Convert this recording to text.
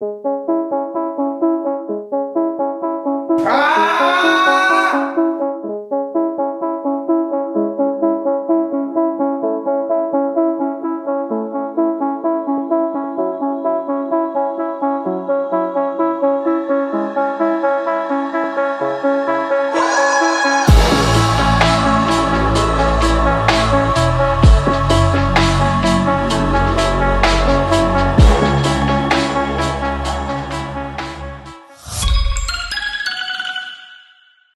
you